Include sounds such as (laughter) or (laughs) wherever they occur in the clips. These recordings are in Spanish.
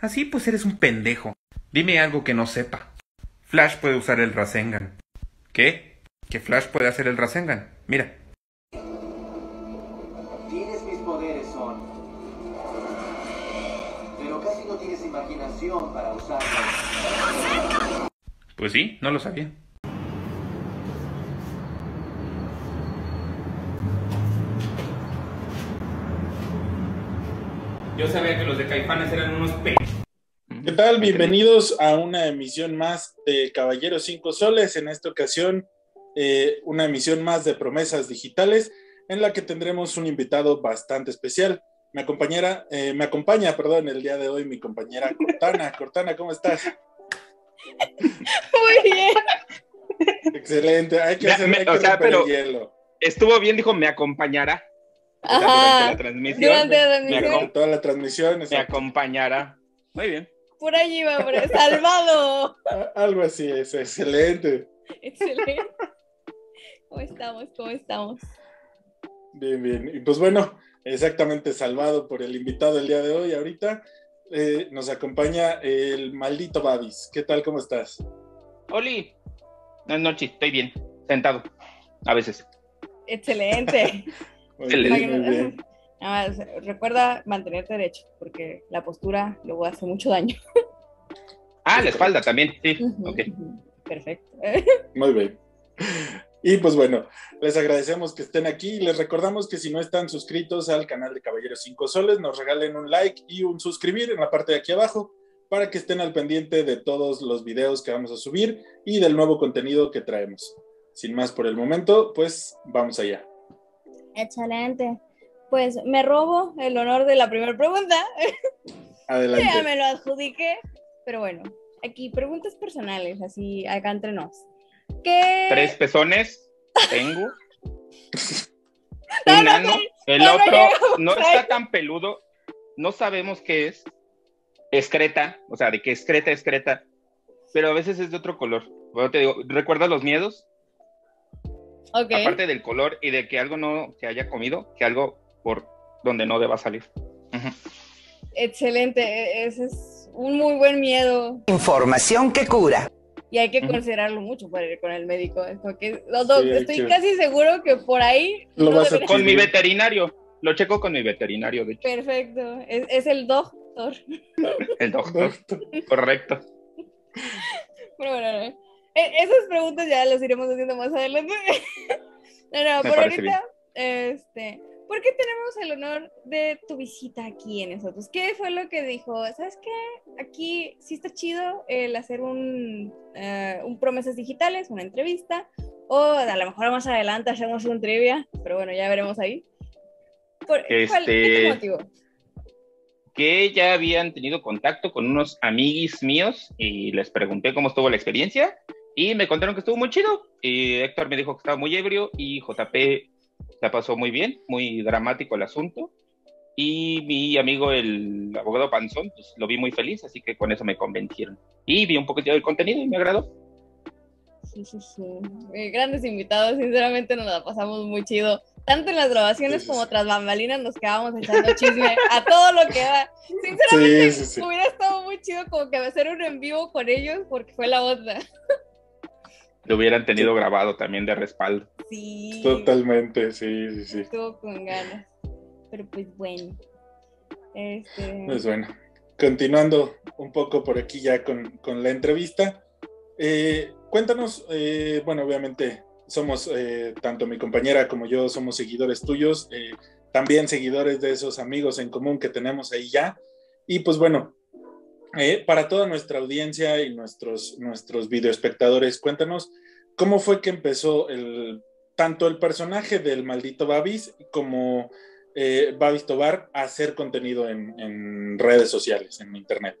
Así pues eres un pendejo. Dime algo que no sepa. Flash puede usar el Rasengan. ¿Qué? ¿Que Flash puede hacer el Rasengan? Mira. Tienes mis poderes, Son. Pero casi no tienes imaginación para usarlos. Pues sí, no lo sabía. Yo sabía que los de Caifanes eran unos pe... ¿Qué tal? Bienvenidos a una emisión más de Caballeros 5 Soles. En esta ocasión, eh, una emisión más de Promesas Digitales, en la que tendremos un invitado bastante especial. Me acompañará, eh, me acompaña, perdón, el día de hoy mi compañera Cortana. (laughs) Cortana, ¿cómo estás? Muy bien. Excelente. Hay que hacer o sea, pero- hielo. Estuvo bien, dijo, me Ajá. durante la transmisión. Durante la transmisión. toda la transmisión. me exacto. acompañara. Muy bien. Por allí va, por ahí. salvado. (laughs) Algo así es, excelente. Excelente. ¿Cómo estamos? ¿Cómo estamos? Bien, bien. Y pues bueno, exactamente salvado por el invitado el día de hoy. Ahorita eh, nos acompaña el maldito Babis. ¿Qué tal? ¿Cómo estás? Oli. Buenas noches, estoy bien. Sentado. A veces. Excelente. Muy Excelente. bien, muy bien. Nada más, recuerda mantenerte derecho, porque la postura luego hace mucho daño. Ah, la espalda también. Sí. Perfecto. Muy bien. Y pues bueno, les agradecemos que estén aquí y les recordamos que si no están suscritos al canal de Caballeros 5 Soles, nos regalen un like y un suscribir en la parte de aquí abajo para que estén al pendiente de todos los videos que vamos a subir y del nuevo contenido que traemos. Sin más por el momento, pues vamos allá. Excelente. Pues me robo el honor de la primera pregunta. (laughs) Ya Adelante. me lo adjudiqué. Pero bueno, aquí preguntas personales, así acá entre nos. ¿Qué? Tres pezones tengo. (laughs) No, Un no, ano. El no, otro no está tan peludo. No sabemos qué es. Excreta. O sea, de qué excreta, excreta. Pero a veces es de otro color. Bueno, te digo, ¿recuerdas los miedos? Ok. aparte del color y de que algo no se haya comido, que algo por donde no deba salir. Excelente. e- Ese es un muy buen miedo. Información que cura. Y hay que considerarlo mucho para ir con el médico. Es como que- no, no, Sí, hay estoy que- casi seguro que por ahí. Lo no vas a Con mi veterinario, lo checo con mi veterinario, de hecho, Perfecto. Es, es el doctor. (laughs) el doctor, correcto. Pero bueno, no. E- esas preguntas ya las iremos haciendo más adelante. (laughs) no, no, Me por ahorita, este, ¿por qué tenemos el honor de tu visita aquí en nosotros? ¿Qué fue lo que dijo? ¿Sabes qué? Aquí sí está chido el hacer un, eh, un promesas digitales, una entrevista, o a lo mejor más adelante hacemos un trivia, pero bueno, ya veremos ahí. Por, ¿cuál- ¿Qué Este- motivó? Que ya habían tenido contacto con unos amiguis míos y les pregunté cómo estuvo la experiencia y me contaron que estuvo muy chido. Y Héctor me dijo que estaba muy ebrio y JP la pasó muy bien, muy dramático el asunto. Y mi amigo, el abogado Panzón, pues lo vi muy feliz, así que con eso me convencieron. Y vi un poquito del contenido y me agradó. Sí, sí, sí. Eh, grandes invitados, sinceramente nos la pasamos muy chido. Tanto en las grabaciones Sí, sí, como tras bambalinas nos quedábamos echando chisme a todo lo que da. Sinceramente, Sí, sí, sí. hubiera estado muy chido como que hacer un en vivo con ellos porque fue la onda. Lo hubieran tenido grabado también de respaldo. Sí. Totalmente, sí, sí, sí. Estuvo con ganas. Pero pues bueno. Este. Pues bueno, continuando un poco por aquí ya con, con la entrevista. eh, cuéntanos, eh, bueno, obviamente somos, eh, tanto mi compañera como yo somos seguidores tuyos, eh, también seguidores de esos amigos en común que tenemos ahí ya. Y pues bueno, eh, para toda nuestra audiencia y nuestros, nuestros videoespectadores, cuéntanos cómo fue que empezó tanto el personaje del maldito Babis como eh, Babis Tobar a hacer contenido en, redes sociales, en internet.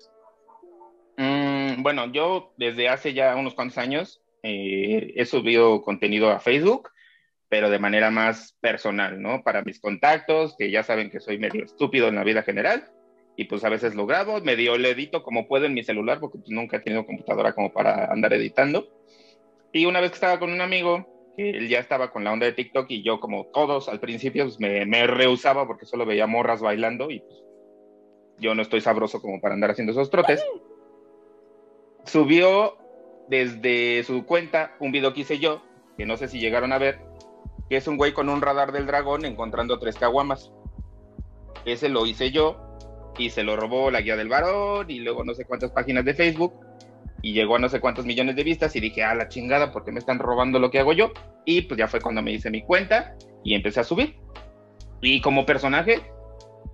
Mm, bueno, yo desde hace ya unos cuantos años eh, he subido contenido a Facebook, pero de manera más personal, ¿no? Para mis contactos, que ya saben que soy medio estúpido en la vida general, y pues a veces lo grabo, medio lo edito como puedo en mi celular, porque pues, nunca he tenido computadora como para andar editando. Y una vez que estaba con un amigo, él ya estaba con la onda de TikTok y yo como todos al principio pues, me, me rehusaba porque solo veía morras bailando y pues yo no estoy sabroso como para andar haciendo esos trotes. Subió desde su cuenta un video que hice yo, que no sé si llegaron a ver, que es un güey con un radar del dragón encontrando tres caguamas. Ese lo hice yo y se lo robó la guía del varón y luego no sé cuántas páginas de Facebook y llegó a no sé cuántos millones de vistas y dije, a la chingada, porque me están robando lo que hago yo? Y pues ya fue cuando me hice mi cuenta y empecé a subir. Y como personaje,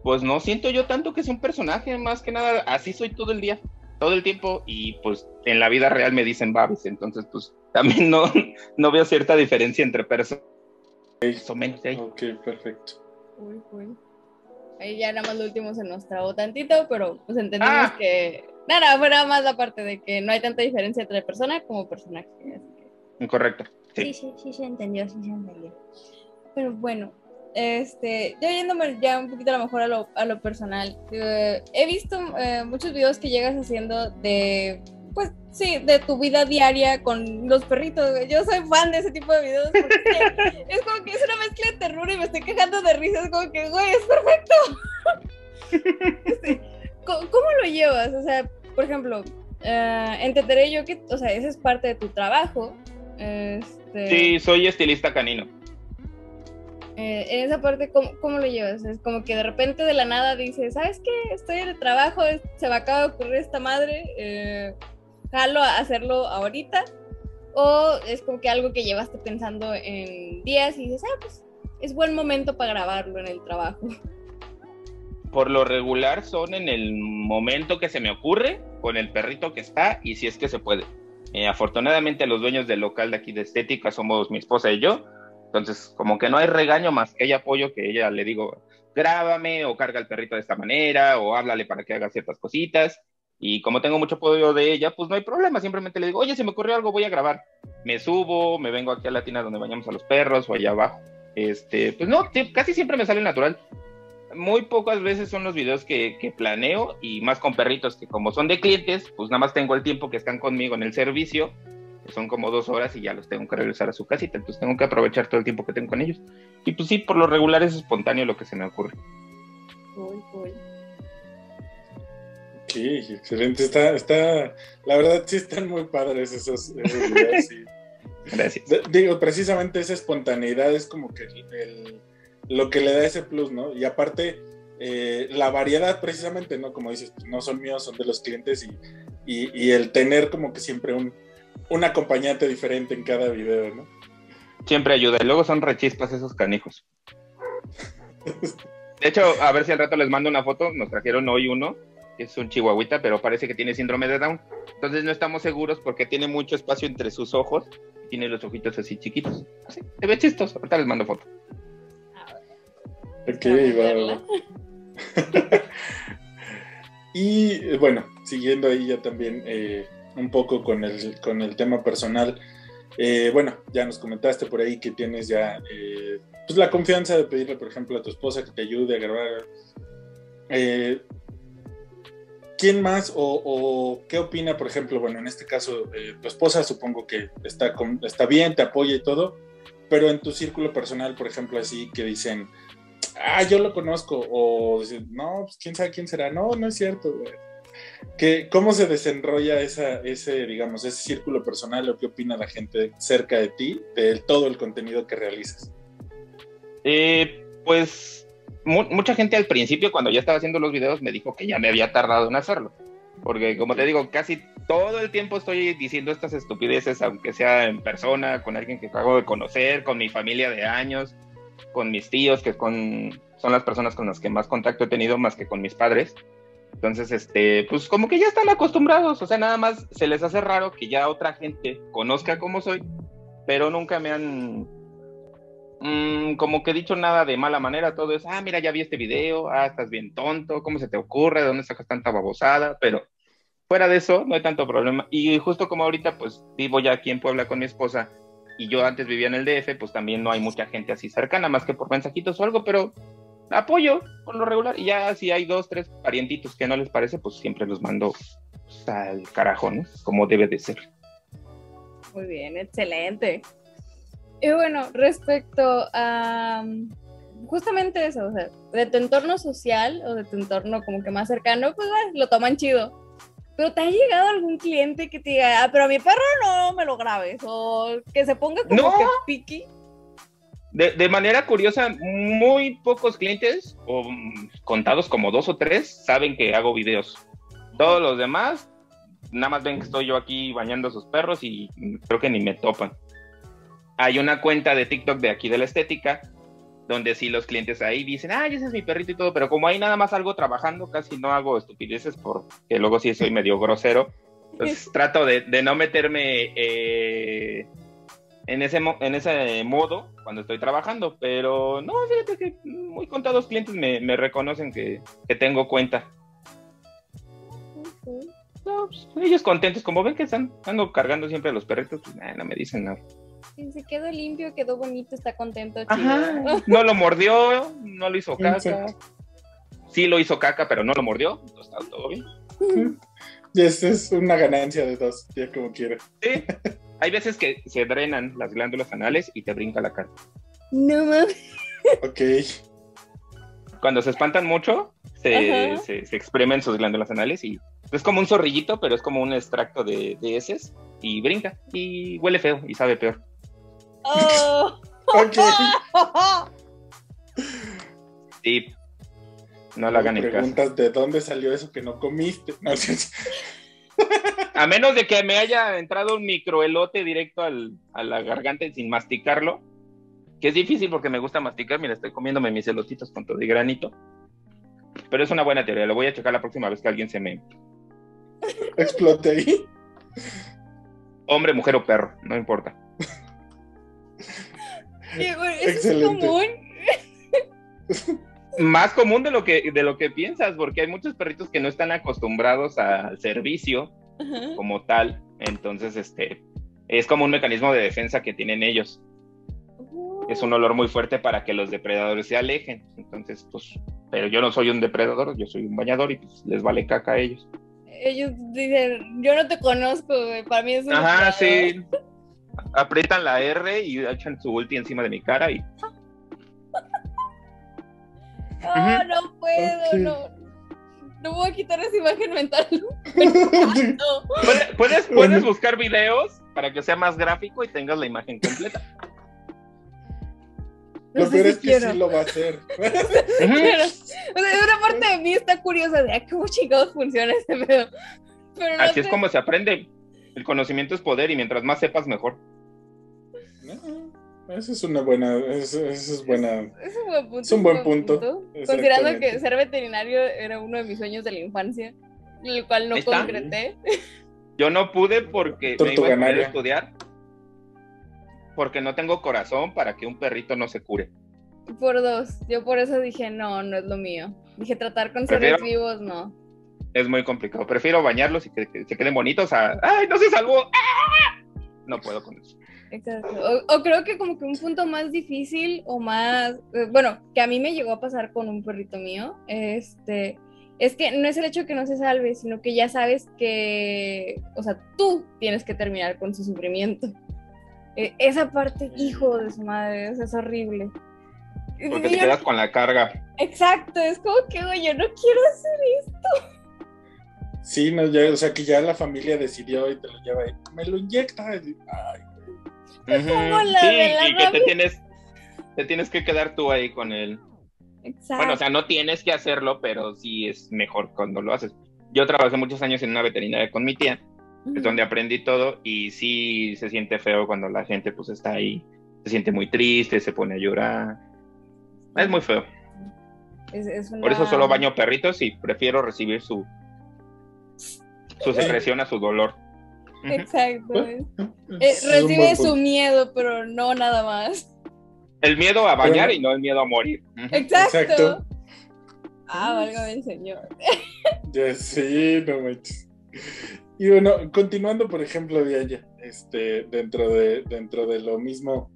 pues no siento yo tanto que sea un personaje, más que nada, así soy todo el día, todo el tiempo y pues en la vida real me dicen Babis, entonces pues también no, (laughs) no veo cierta diferencia entre personas. o menos ahí. Ok, perfecto. Uy, uy. Ahí ya nada más lo último se nos trabó tantito, pero pues entendimos Ah. que. Nada, fue nada más la parte de que no hay tanta diferencia entre persona como personaje. Incorrecto. Sí, Sí. sí, sí se entendió, sí se entendió. Pero bueno, este, ya yéndome ya un poquito a lo mejor a lo, a lo personal, eh, he visto eh, muchos videos que llegas haciendo de, pues sí, de tu vida diaria con los perritos. güey. Yo soy fan de ese tipo de videos porque (laughs) es como que es una mezcla de terror y me estoy quejando de risas, como que, güey, es perfecto. Sí. (laughs) ¿Cómo, lo llevas? O sea, por ejemplo, eh, entenderé yo que, o sea, ese es parte de tu trabajo. Este, Sí, soy estilista canino. eh, en esa parte, ¿cómo, cómo lo llevas? Es como que de repente de la nada dices, ¿sabes qué? Estoy en el trabajo, se me acaba de ocurrir esta madre, eh, jalo a hacerlo ahorita. O es como que algo que llevaste pensando en días y dices, ah, pues es buen momento para grabarlo en el trabajo. Por lo regular son en el momento que se me ocurre, con el perrito que está y si es que se puede. Eh, afortunadamente los dueños del local de aquí de estética somos mi esposa y yo, entonces como que no hay regaño más que hay apoyo que ella le digo, grábame o carga el perrito de esta manera o háblale para que haga ciertas cositas. Y como tengo mucho apoyo de ella, pues no hay problema, simplemente le digo, oye, si me ocurrió algo, voy a grabar. Me subo, me vengo aquí a la tina donde bañamos a los perros o allá abajo. Este, pues no, casi siempre me sale natural muy pocas veces son los videos que, que planeo y más con perritos que como son de clientes, pues nada más tengo el tiempo que están conmigo en el servicio, que son como dos horas y ya los tengo que regresar a su casita, entonces tengo que aprovechar todo el tiempo que tengo con ellos. Y pues sí, por lo regular es espontáneo lo que se me ocurre. Uy, uy. Ok, excelente. Está, está, la verdad sí están muy padres esos, esos videos. sí. (laughs) Gracias. D- Digo, precisamente esa espontaneidad es como que el- el- lo que le da ese plus, ¿no? Y aparte, eh, la variedad precisamente, ¿no? Como dices, no son míos, son de los clientes y, el tener como que siempre un, un acompañante diferente en cada video, ¿no? Siempre ayuda. Y luego son rechispas esos canijos. De hecho, a ver si al rato les mando una foto. Nos trajeron hoy uno, que es un chihuahuita, pero parece que tiene síndrome de Down. Entonces no estamos seguros porque tiene mucho espacio entre sus ojos. y Tiene los ojitos así chiquitos. Así, se ve chistoso. Ahorita les mando foto. Ok, va, (laughs) y eh, bueno, siguiendo ahí ya también eh, un poco con el, con el tema personal. eh, bueno, ya nos comentaste por ahí que tienes ya eh, pues la confianza de pedirle, por ejemplo, a tu esposa que te ayude a grabar. Eh, ¿Quién más o, o qué opina, por ejemplo, bueno, en este caso, tu esposa supongo que está, con- está bien, te apoya y todo, pero en tu círculo personal, por ejemplo, así que dicen, ah, yo lo conozco, o no, pues quién sabe quién será, no, no es cierto, güey. ¿Qué- ¿Cómo se desenrolla esa, ese, digamos, ese círculo personal o qué opina la gente cerca de ti de todo el contenido que realizas? Eh, pues mu- mucha gente al principio, cuando ya estaba haciendo los videos, me dijo que ya me había tardado en hacerlo. Porque, como te digo, casi todo el tiempo estoy diciendo estas estupideces, aunque sea en persona, con alguien que acabo de conocer, con mi familia de años, con mis tíos, que son las personas con las que más contacto he tenido, más que con mis padres. Entonces, este, pues como que ya están acostumbrados, o sea, nada más se les hace raro que ya otra gente conozca cómo soy, pero nunca me han Mm, como que dicho nada de mala manera, todo es, ah, mira, ya vi este video, ah, estás bien tonto, ¿cómo se te ocurre? ¿De dónde sacas tanta babosada? Pero fuera de eso, no hay tanto problema. Y justo como ahorita, pues vivo ya aquí en Puebla con mi esposa y yo antes vivía en el DF, pues también no hay mucha gente así cercana, más que por mensajitos o algo, pero apoyo por lo regular. Y ya si hay dos, tres parientitos que no les parece, pues siempre los mando pues, al carajo, ¿no? Como debe de ser. Muy bien, excelente. Y bueno, respecto a mm, justamente eso, o sea, de tu entorno social o de tu entorno como que más cercano, pues lo toman chido. Pero te ha llegado algún cliente que te diga, ah, pero a mi perro no me lo grabes, o que se ponga como No. que piqui. De, de manera curiosa, muy pocos clientes, o mm, contados como dos o tres, saben que hago videos. Todos los demás, nada más ven que estoy yo aquí bañando a sus perros y mm, creo que ni me topan. Hay una cuenta de TikTok de aquí de la estética, donde sí los clientes ahí dicen, ay, ese es mi perrito y todo, pero como ahí nada más algo trabajando, casi no hago estupideces porque luego sí soy medio grosero. Pues (laughs) trato de, de no meterme eh, en, ese, en ese modo cuando estoy trabajando, pero no, fíjate que muy contados clientes me, me reconocen que, que tengo cuenta. No, pues, ellos contentos, como ven que están ando cargando siempre a los perritos, pues nah, no me dicen nada. Y se quedó limpio, quedó bonito, está contento, chido. Ajá, (laughs) no lo mordió, no lo hizo caca. Exacto. Sí lo hizo caca, pero no lo mordió, entonces está todo bien. Y esa es una ganancia de dos, ya como quiera. Sí. Hay veces que se drenan las glándulas anales y te brinca la cara. No mames. Ok. Cuando se espantan mucho, se, se, se exprimen sus glándulas anales y es como un zorrillito, pero es como un extracto de, de heces y brinca y huele feo y sabe peor. Oh. Ok. (laughs) Sí, no lo hagan en casa. Preguntas de dónde salió eso que no comiste. No. (laughs) A menos de que me haya entrado un microelote directo al, a la garganta sin masticarlo, que es difícil porque me gusta masticar, mira, estoy comiéndome mis elotitos con todo y granito. Pero es una buena teoría, lo voy a checar la próxima vez que alguien se me... Explote ahí. Hombre, mujer o perro, no importa. Eso es común. Más común de lo que, de lo que piensas, porque hay muchos perritos que no están acostumbrados al servicio como tal, entonces este es como un mecanismo de defensa que tienen ellos. Es un olor muy fuerte para que los depredadores se alejen. Entonces, pues, pero yo no soy un depredador, yo soy un bañador y pues les vale caca a ellos. Ellos dicen, yo no te conozco, güey. Para mí es un Ajá, depredador". sí. Aprietan la R y echan su ulti encima de mi cara y Oh, Ujú. no puedo, no. No voy a quitar esa imagen mental. (laughs) No. Puede- puedes, puedes buscar videos para que sea más gráfico y tengas la imagen completa. No Lo peor si es que quiero. sí lo va a hacer. (laughs) Pero, o sea, una parte de mí está curiosa de "Ah, cómo chingados funciona este pedo. Pero no Así es como se aprende. El conocimiento es poder y mientras más sepas, mejor. No, Esa es una buena, eso es buena. Es un buen punto. Es un buen punto, Considerando que ser veterinario era uno de mis sueños de la infancia, el cual no concreté. Yo no pude porque me iba a estudiar. Porque no tengo corazón para que un perrito no se cure. Por dos. Yo por eso dije, no, no es lo mío. Dije, tratar con Prefiero- seres vivos, no. Es muy complicado. Prefiero bañarlos y que, que se queden bonitos a. ¡Ay, no se salvó! ¡Ah! No puedo con eso. Exacto. O, o creo que como que un punto más difícil o más, eh, bueno, que a mí me llegó a pasar con un perrito mío, este, es que no es el hecho de que no se salve, sino que ya sabes que, o sea, tú tienes que terminar con su sufrimiento. Eh, esa parte, hijo de su madre, o sea, es horrible. Porque te quedas con la carga. Exacto, es como que, yo no quiero hacer esto. Sí, no, ya, o sea que ya la familia decidió y te lo lleva ahí. Me lo inyecta. Ay, Ujú. como la Sí, de la y que te tienes, te tienes que quedar tú ahí con él. Exacto. Bueno, o sea, no tienes que hacerlo, pero sí es mejor cuando lo haces. Yo trabajé muchos años en una veterinaria con mi tía, es donde aprendí todo, y sí se siente feo cuando la gente pues está ahí, se siente muy triste, se pone a llorar. Es muy feo. Es- es Por eso una- solo baño perritos y prefiero recibir su su secreción a su dolor. Exacto. Bueno, Eh, es un recibe su miedo, pero no nada más. El miedo a bañar y no el miedo a morir. Exacto. Exacto. Ah, válgame el señor. Ya sí, no manches. Y bueno, continuando, por ejemplo, de allá, este, dentro de, dentro de lo mismo,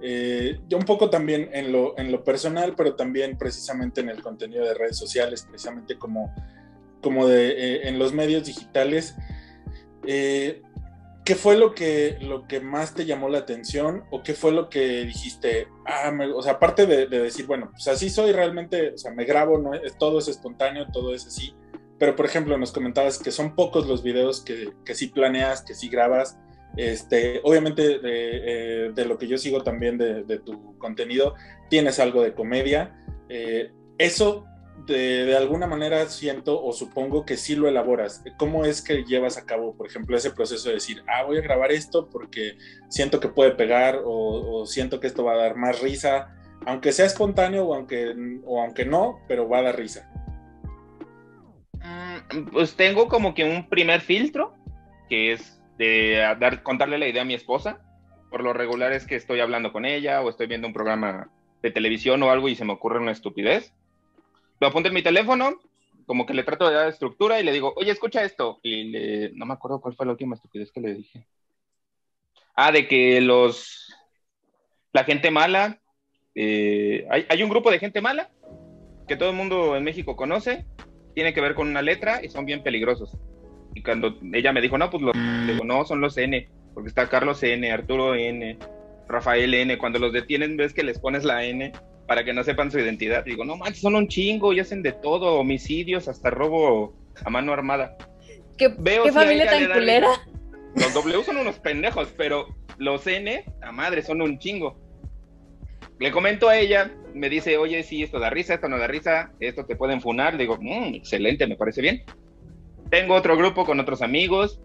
eh, yo un poco también en lo, en lo personal, pero también precisamente en el contenido de redes sociales, precisamente como, como de, eh, en los medios digitales, eh, ¿qué fue lo que, lo que más te llamó la atención o qué fue lo que dijiste? Ah, me- o sea, aparte de, de decir, bueno, pues así soy realmente, o sea, me grabo, no es, todo es espontáneo, todo es así. Pero, por ejemplo, nos comentabas que son pocos los videos que, que sí planeas, que sí grabas. Este, obviamente, de, eh, de lo que yo sigo también de, de tu contenido, tienes algo de comedia. Eh, eso de, alguna manera siento o supongo que sí lo elaboras. ¿Cómo es que llevas a cabo, por ejemplo, ese proceso de decir, ah, voy a grabar esto porque siento que puede pegar o, o siento que esto va a dar más risa, aunque sea espontáneo o aunque, o aunque no, pero va a dar risa? Mm, Pues tengo como que un primer filtro, que es de dar, contarle la idea a mi esposa. Por lo regular es que estoy hablando con ella o estoy viendo un programa de televisión o algo y se me ocurre una estupidez. Lo apunto en mi teléfono, como que le trato de dar estructura y le digo, oye, escucha esto. Y le, no me acuerdo cuál fue la última estupidez que le dije. Ah, de que los, la gente mala, eh, hay, hay un grupo de gente mala que todo el mundo en México conoce, tiene que ver con una letra y son bien peligrosos. Y cuando ella me dijo, no, pues los, digo, no, son los N, porque está Carlos N, Arturo N, Rafael N. Cuando los detienen, ves que les pones la N para que no sepan su identidad. Digo, no manches, son un chingo y hacen de todo, homicidios, hasta robo a mano armada. ¿Qué, Veo qué si a familia tan culera? Los W son unos pendejos, pero los N, a madre, son un chingo. Le comento a ella, me dice, oye, sí, esto da risa, esto no da risa, esto te pueden funar. Le digo, "Mm, excelente, me parece bien. Tengo otro grupo con otros amigos,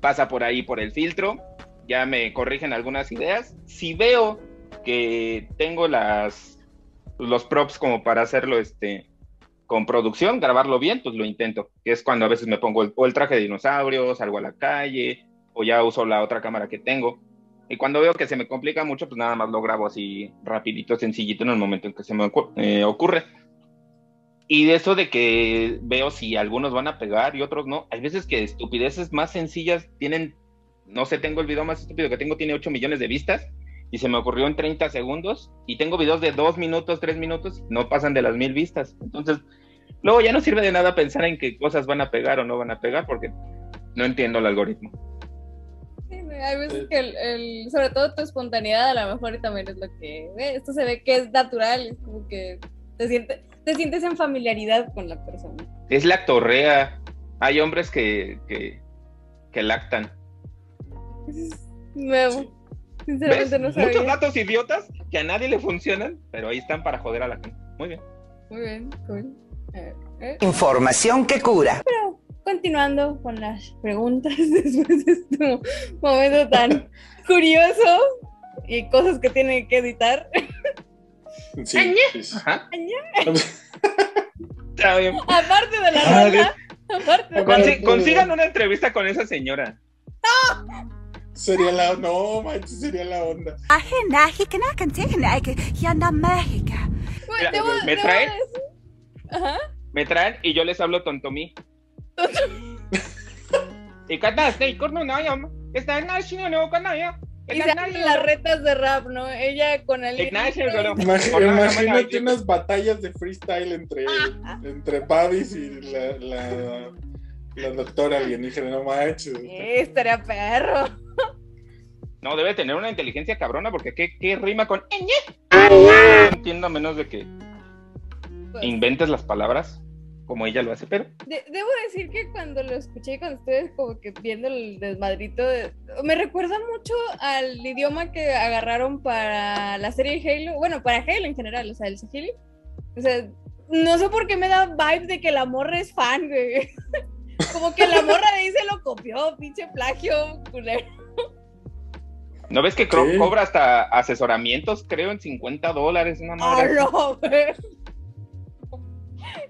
pasa por ahí por el filtro, ya me corrigen algunas ideas. Si veo que tengo las los props como para hacerlo este con producción, grabarlo bien, pues lo intento, es cuando a veces me pongo el, o el traje de dinosaurio, salgo a la calle, o ya uso la otra cámara que tengo. Y cuando veo que se me complica mucho, pues nada más lo grabo así rapidito, sencillito en el momento en que se me eh, ocurre. Y de eso de que veo si algunos van a pegar y otros no, hay veces que estupideces más sencillas tienen, no sé, tengo el video más estúpido que tengo, tiene 8 millones de vistas y se me ocurrió en 30 segundos y tengo videos de 2 minutos, 3 minutos, no pasan de las mil vistas. Entonces, luego ya no sirve de nada pensar en qué cosas van a pegar o no van a pegar porque no entiendo el algoritmo. Sí, hay veces que el, el- sobre todo tu espontaneidad a lo mejor también es lo que, esto se ve que es natural, es como que te sientes, te sientes en familiaridad con la persona. Es lactorrea. Hay hombres que, que, que lactan. Es nuevo. Sinceramente ¿Ves? no Muchos sabía. datos idiotas que a nadie le funcionan, pero ahí están para joder a la gente. Muy bien. Muy bien, cool. Ver, eh, Información que cura. Continuando con las preguntas (laughs) después de este momento tan (laughs) curioso y cosas que tienen que editar. Sí, sí, sí. Bien. Aparte de la Ah, ronda, aparte de la Consi- consigan una entrevista con esa señora. Sería la, no, manches, sería la onda. Güey, Mira, ¿me traen? Ajá. Me traen y yo les hablo tontomí. (laughs) Y cantaste, y corno no, ya, está en la chino, no, con ella. Y se hacen las retas de rap, ¿no? Ella con el. Imagínate unas batallas de freestyle entre, (laughs) entre Babis y la, la, la doctora alienígena, no manches. Eh, estaría perro. No, debe tener una inteligencia cabrona porque ¿qué, qué rima con? No entiendo a menos de que Pues, inventes las palabras como ella lo hace, pero de- debo decir que cuando lo escuché con ustedes, como que viendo el desmadrito, de- me recuerda mucho al idioma que agarraron para la serie Halo. Bueno, para Halo en general, o sea, el Sahili. O sea, no sé por qué me da vibe de que la morra es fan, güey. (laughs) Como que la morra de ahí se lo copió, pinche plagio, culero. ¿No ves que Sí. cobra hasta asesoramientos, creo, en 50 dólares? Una Ah, madre. no, güey.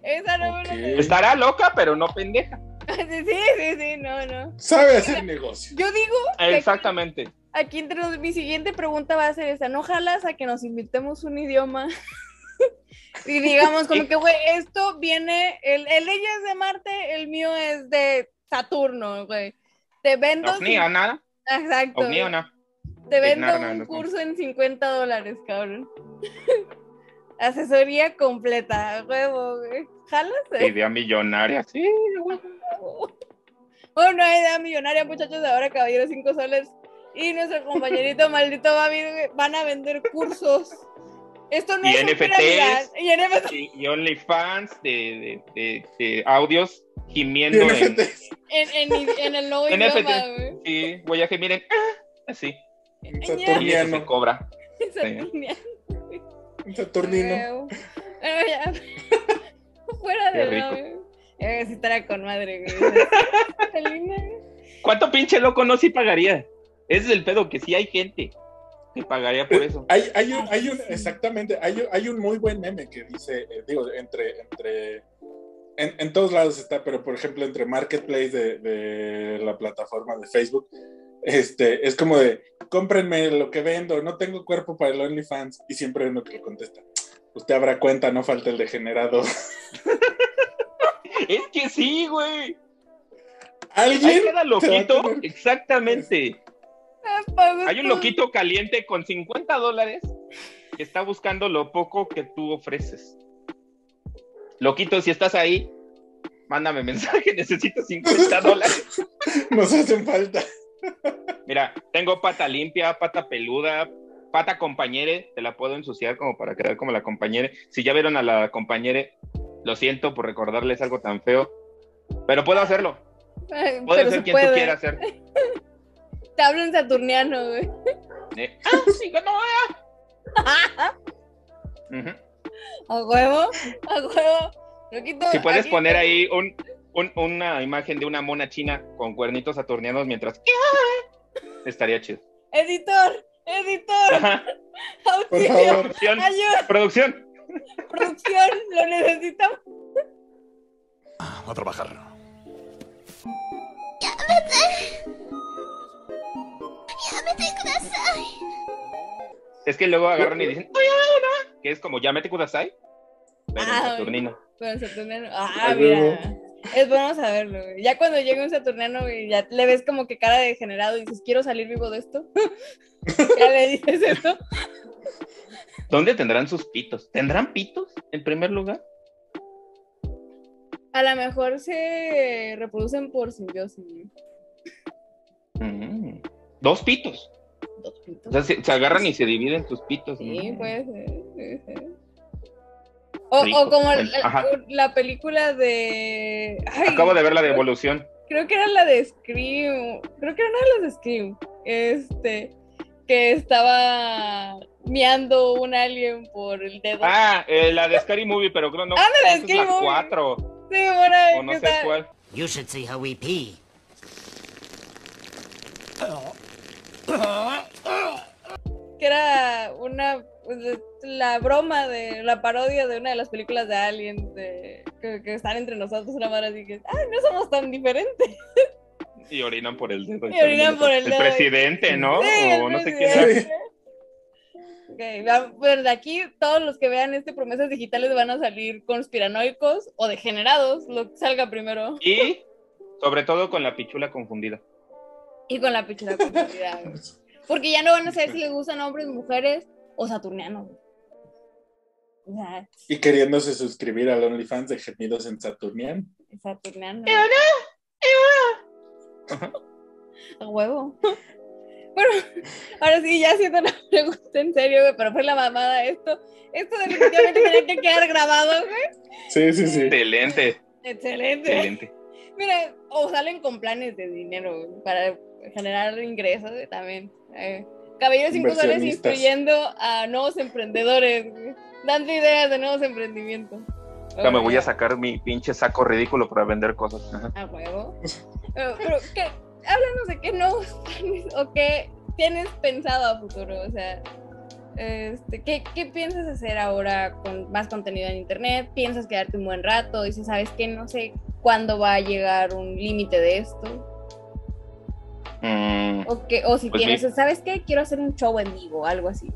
Esa no me Ok. la Estará loca, pero no pendeja. (laughs) Sí, sí, sí, no, no. Sabe hacer negocio. Yo digo que aquí- Exactamente. aquí entre nos- mi siguiente pregunta va a ser esta, ¿no jalas a que nos invitemos un idioma? (laughs) y digamos como que, güey, esto viene, el, el ella es de Marte, el mío es de Saturno, güey. Te vendo... Ovni o nada. Exacto. Ovni o no. Te vendo un no, curso en 50 dólares, cabrón. (laughs) Asesoría completa, huevo, güey. ¿Jalas? Idea millonaria. Sí, güey. (laughs) Una idea millonaria, muchachos, de ahora caballero 5 soles. Y nuestro compañerito (laughs) maldito va a vir- van a vender cursos. Esto no Y es NFTs. Y NFT. Y, y OnlyFans de, de, de- de audios gimiendo en. En, en, en el nuevo NFT. idioma, güey. Sí, voy a gemir en. ah, Así. Eso Saturniano. se cobra. Saturniano. Un Saturnino. (laughs) Fuera de rico. Eh, sí estará con madre, güey. (laughs) ¿Cuánto pinche loco no sí pagaría? Ese es el pedo, que sí hay gente que pagaría por eso. Hay, hay un, hay un, exactamente, hay un, hay un muy buen meme que dice, eh, digo, entre, entre, en, en todos lados está, pero por ejemplo, entre Marketplace de, de la plataforma de Facebook, este, es como de, cómprenme lo que vendo, no tengo cuerpo para el OnlyFans, y siempre uno que le contesta, usted habrá cuenta, no falta el degenerado. Es que sí, güey. ¿Alguien? Ahí queda te va a loquito. tener- Exactamente. Hay un loquito caliente con 50 dólares que está buscando lo poco que tú ofreces. Loquito, si estás ahí, mándame mensaje, (laughs) necesito 50 dólares. Nos hacen falta. Mira, tengo pata limpia, pata peluda, pata compañere, te la puedo ensuciar como para quedar como la compañere. Si ya vieron a la compañere, lo siento por recordarles algo tan feo, pero puedo hacerlo. Pero ser se quien tú puede. quieras ser. (laughs) Te hablo en saturniano, güey. Eh, ah, sí, no, ah. Ujú. (laughs) A huevo, a huevo. Si puedes aquí- poner ahí un, un- una imagen de una mona china con cuernitos saturnianos mientras estaría chido. Editor, editor, Ajá. Por auxilio, favor. Producción, ayuda, producción. producción, lo necesitamos. A trabajar. Es que luego agarran y dicen, que es como Yamete Kudasai, pero en Ah, Saturnino. Pero en saturniano, ah, mira. Es bueno saberlo, güey. Ya cuando llegue un saturniano, güey, ya le ves como que cara de degenerado y dices, quiero salir vivo de esto. (laughs) ya le dices eso. ¿Dónde tendrán sus pitos? ¿Tendrán pitos en primer lugar? A lo mejor se reproducen por simbiosis. Mm. Dos pitos. Dos pitos. O sea, se, se agarran y se dividen sus pitos. Sí, Mm. puede ser, puede ser. O, Rico. o como El- la, la película de. Ay, Acabo de ver la de evolución. Creo que era la de Scream. Creo que era una de las de Scream. Este. Que estaba miando un alien por el dedo. Ah, eh, la de Scary Movie, pero creo no. Creo que es Scary la Movie. 4 sí, bueno, o no sé está- cuál. You should see how we pee. que era una de- la broma de la parodia de una de las películas de aliens de, que, que están entre nosotros una madre así que ay no somos tan diferentes Y orinan por el dedo. Y orinan por el dedo. presidente, ¿no? Sí, o no sé quién era. presidente. Ok, va- pues de aquí todos los que vean este promesas digitales van a salir conspiranoicos o degenerados lo que salga primero Y sobre todo con la pichula confundida. y con la pichula confundida porque ya no van a saber si les gustan hombres mujeres o saturnianos o sea Y queriéndose suscribir al OnlyFans de Gemidos en Saturnian. Saturniano. A huevo. Bueno, ahora sí, ya haciendo la pregunta en serio, güey, pero fue la mamada esto. Esto definitivamente tenía que quedar grabado, güey. Sí, sí, sí. Excelente, Excelente. excelente. Mira, o salen con planes de dinero güey, para generar ingresos güey, también. Eh, Caballeros 5 soles Inversionistas. instruyendo a nuevos emprendedores, dando ideas de nuevos emprendimientos. Ya me voy a sacar mi pinche saco ridículo para vender cosas. A huevo. Pero, pero, ¿qué? Háblanos de qué nuevos planes o qué tienes pensado a futuro. O sea, este, ¿qué, ¿qué piensas hacer ahora con más contenido en internet? ¿Piensas quedarte un buen rato? Dices, ¿sabes qué? No sé cuándo va a llegar un límite de esto. Mm, O, que, o si Pues tienes, mi- ¿sabes qué? Quiero hacer un show en vivo, algo así.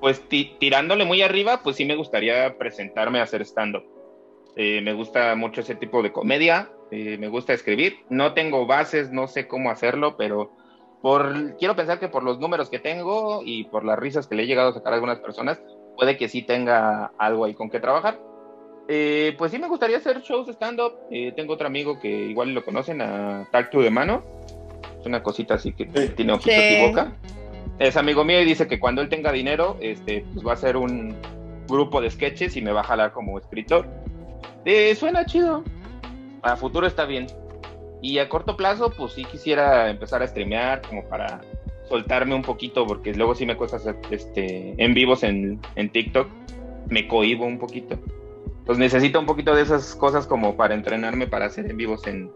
pues ti- tirándole muy arriba, pues sí me gustaría presentarme a hacer stand-up. Eh, me gusta mucho ese tipo de comedia, eh, me gusta escribir. No tengo bases, no sé cómo hacerlo, pero por, quiero pensar que por los números que tengo y por las risas que le he llegado a sacar a algunas personas, puede que sí tenga algo ahí con que trabajar. Eh, pues sí, me gustaría hacer shows stand-up. Tengo otro amigo que igual lo conocen, a Tacto de Mano. Es una cosita así que Sí. tiene ojitos Sí. y boca. Es amigo mío y dice que cuando él tenga dinero, este, pues va a hacer un grupo de sketches y me va a jalar como escritor. Eh, suena chido. A futuro está bien. Y a corto plazo, pues sí quisiera empezar a streamear como para soltarme un poquito, porque luego sí me cuesta hacer este, en vivos en, en TikTok. Me cohibo un poquito. Pues necesito un poquito de esas cosas como para entrenarme para hacer en vivos en,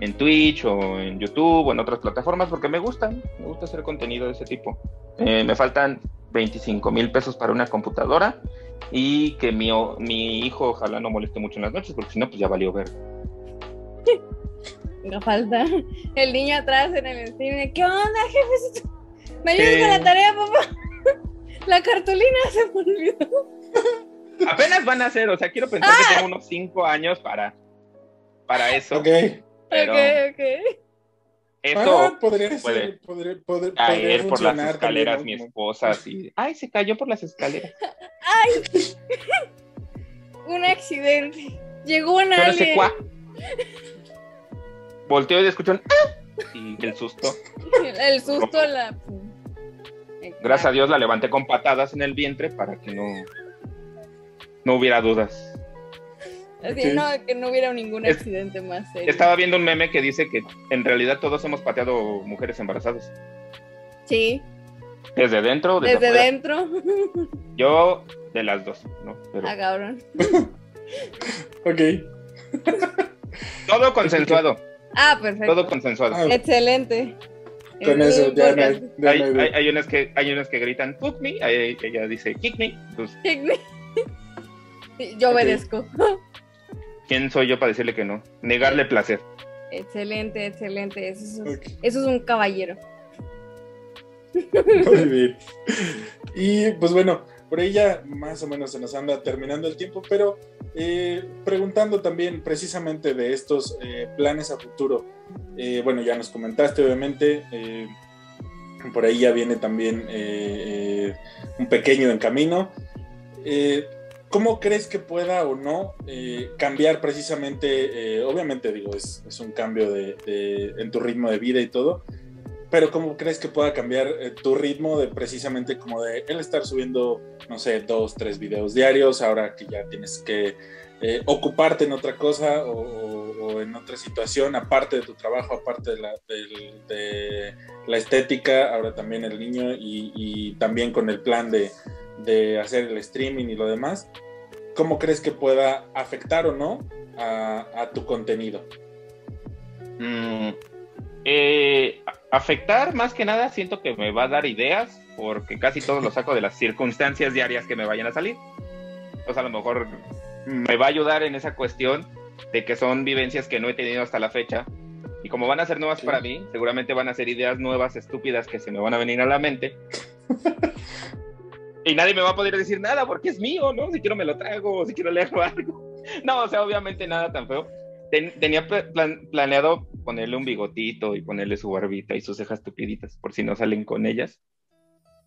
en Twitch o en YouTube o en otras plataformas, porque me gustan, me gusta hacer contenido de ese tipo. Eh, me faltan 25 mil pesos para una computadora y que mi, o- mi hijo ojalá no moleste mucho en las noches, porque si no, pues ya valió ver. (laughs) No falta. El niño atrás en el stream. ¿Qué onda, jefe? (laughs) ¿Me ayudas con la tarea, papá? (laughs) La cartulina se me olvidó. Apenas van a ser, o sea, quiero pensar que tengo unos 5 años para, para eso, Ok. Pero Ok, ok. esto Ah, podría ser, puede podría, poder- podría caer por las escaleras también, mi ¿no? esposa así. Ay, se cayó por las escaleras. (laughs) (laughs) Un accidente. Llegó un no sé alien. cuá. (laughs) Volteo y escucho un ¡ah! y el susto. El susto, la. Gracias a Dios la levanté con patadas en el vientre para que no, no hubiera dudas. Así, no, que no hubiera ningún Es- accidente más serio. Estaba viendo un meme que dice que en realidad todos hemos pateado mujeres embarazadas. Sí, Desde dentro, o desde, desde dentro. (laughs) Yo de las dos, ¿no? Pero Ah, cabrón. (laughs) Ok. todo consensuado, Ah, perfecto. todo consensuado. Ah, Excelente. Con Es eso ya no hay, ya Hay, unas que, hay unas que gritan, fuck me, hay- ella dice, kick me. Pues, (laughs) Yo Ok. obedezco. ¿Quién soy yo para decirle que no? Negarle placer. Excelente, excelente. Eso es, Ok. eso es un caballero. (laughs) Muy bien. Y pues bueno, por ahí ya más o menos se nos anda terminando el tiempo, pero eh, preguntando también precisamente de estos eh, planes a futuro. Eh, bueno, ya nos comentaste, obviamente. eh, por ahí ya viene también eh, eh, un pequeño en camino. ¿Cómo crees que pueda o no eh, cambiar precisamente? eh, obviamente, digo, es, un cambio de, de- en tu ritmo de vida y todo, pero ¿cómo crees que pueda cambiar eh, tu ritmo de precisamente como de el estar subiendo, no sé, dos, tres videos diarios, ahora que ya tienes que ocuparte en otra cosa o, o- en otra situación, aparte de tu trabajo, aparte de la, del- de la estética, ahora también el niño y, y también con el plan de, de hacer el streaming y lo demás? ¿Cómo crees que pueda afectar o no a, a tu contenido? Mm, eh, afectar más que nada siento que me va a dar ideas porque casi todo lo saco de las circunstancias diarias que me vayan a salir. Pues a lo mejor me va a ayudar en esa cuestión de que son vivencias que no he tenido hasta la fecha y como van a ser nuevas Sí. para mí, seguramente van a ser ideas nuevas, estúpidas que se me van a venir a la mente. (laughs) y nadie me va a poder decir nada porque es mío, ¿no? Si quiero me lo trago, si quiero leerlo (laughs) algo. No, o sea, obviamente nada tan feo. Ten- tenía pla- plan- planeado ponerle un bigotito y ponerle su barbita y sus cejas tupiditas, por si no salen con ellas.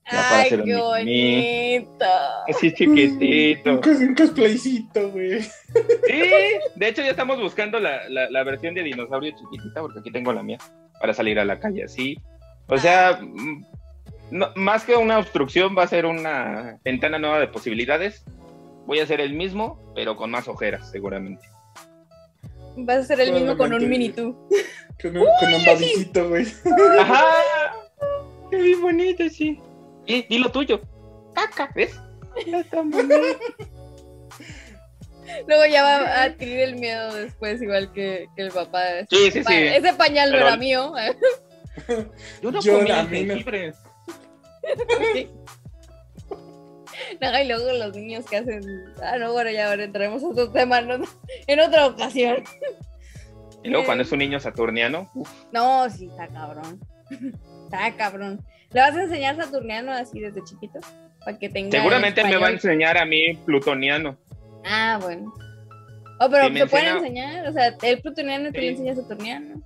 Ay, un qué mini- bonito. Así chiquitito. Un, cos- un cosplaycito, güey. Sí, de hecho ya estamos buscando la, la- la versión de dinosaurio chiquitita, porque aquí tengo la mía, para salir a la calle así. O sea, mm, no- más que una obstrucción, va a ser una ventana nueva de posibilidades. Voy a hacer el mismo, pero con más ojeras, seguramente. Vas a ser el mismo con un mini tú. Con un, con un babicito, güey. ¡Ajá! (laughs) ¡Qué bien bonito, sí! Y, y lo tuyo. Caca, ¿ves? Está tan bonito. (laughs) Luego ya va a adquirir el miedo después, igual que, que el papá. Sí, sí, sí. Ese pañal no era mío. Yo no Yo comí no. y luego los niños que hacen. Ah, no, bueno, ya ahora entraremos a otro tema ¿no? (laughs) en otra ocasión. Y luego cuando es un niño saturniano, uf, No, sí, está cabrón. (laughs) Está cabrón. ¿Le vas a enseñar saturniano así desde chiquito? Para que tenga. seguramente me va a enseñar a mí plutoniano. Ah, bueno. Oh, pero Sí, pueden enseña- enseñar. O sea, el plutoniano te Sí. le enseña saturniano.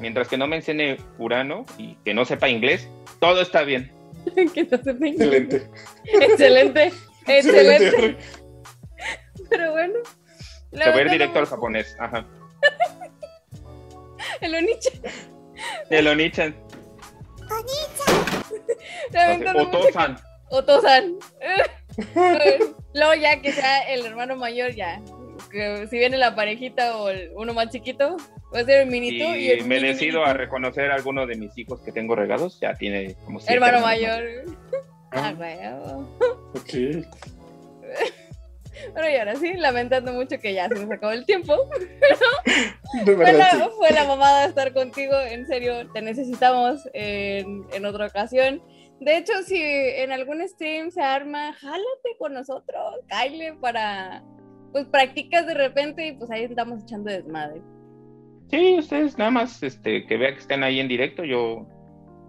Mientras que no me enseñe Urano y que no sepa inglés, todo está bien. (laughs) que no se Excelente. Excelente. (laughs) Excelente. Pero bueno. Se va a ir directo al japonés. Ajá. El (laughs) Onicha. El Onichan. Mucho Otosan. Otosan. Luego ya que sea el hermano mayor, ya. Que si viene la parejita o el- uno más chiquito, va a ser el mini tú y Y el me mini a reconocer a alguno de mis hijos que tengo regados. Ya tiene como siete Hermano mayor. Ah, Ah, huevo. ok. (laughs) Bueno, y ahora sí, lamentando mucho que ya se nos acabó el tiempo. (laughs) De Fue la, sí. fue la mamada estar contigo, en serio, te necesitamos en, en otra ocasión. De hecho, si en algún stream se arma, jálate con nosotros, Kyle, para, pues practicas de repente y pues ahí estamos echando desmadre. Sí, ustedes nada más este, que vea que estén ahí en directo, yo,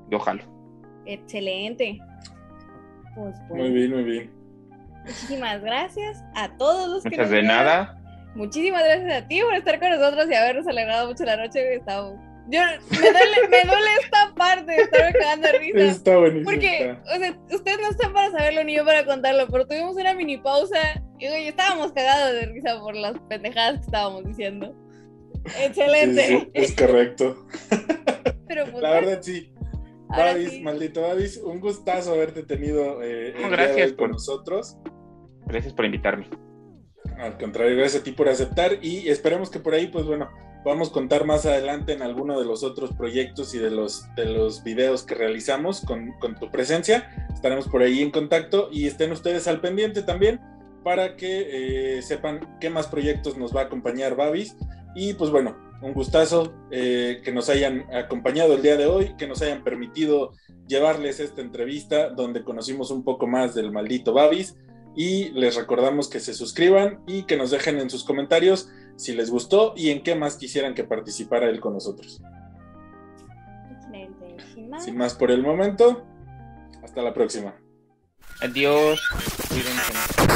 yo jalo. Excelente. Pues Muy bueno, bien, muy bien. muchísimas gracias a todos los que Muchas nos de vieron. nada. Muchísimas gracias a ti por estar con nosotros y habernos alegrado mucho la noche. Estamos... Yo, me, duele, me duele esta parte de estarme cagando de risa. Está buenísimo. Porque, está. o sea, ustedes no están para saberlo ni yo para contarlo, pero tuvimos una mini pausa y oye, estábamos cagados de risa por las pendejadas que estábamos diciendo. Excelente. Sí, sí, es correcto. Pero pues, La verdad, sí. Babis, sí. maldito Babis, un gustazo haberte tenido eh, el día de con nosotros. Gracias por invitarme. Al contrario, gracias a ti por aceptar y esperemos que por ahí, pues bueno, vamos a contar más adelante en alguno de los otros proyectos y de los, de los videos que realizamos con, con tu presencia. Estaremos por ahí en contacto y estén ustedes al pendiente también para que eh, sepan qué más proyectos nos va a acompañar Babis. Y pues bueno, un gustazo eh, que nos hayan acompañado el día de hoy, que nos hayan permitido llevarles esta entrevista donde conocimos un poco más del maldito Babis y les recordamos que se suscriban y que nos dejen en sus comentarios si les gustó y en qué más quisieran que participara él con nosotros. Excelente. Sin más, Sin más por el momento, hasta la próxima. Adiós. Cuídense.